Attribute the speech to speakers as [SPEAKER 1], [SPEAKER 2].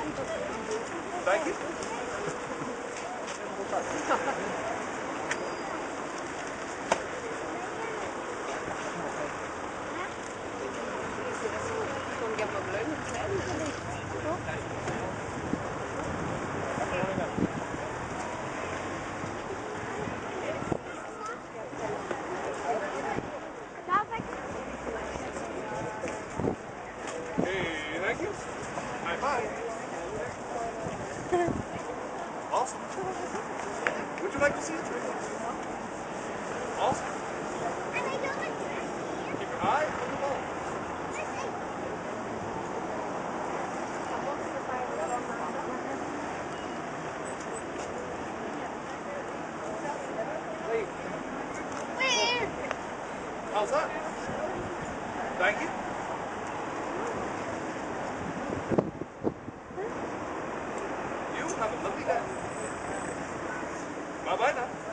[SPEAKER 1] Thank you.
[SPEAKER 2] Con
[SPEAKER 1] Hey, thank you. High five. Would you like to see a tree? Awesome. Keep your eye on the ball. How's that? Habana.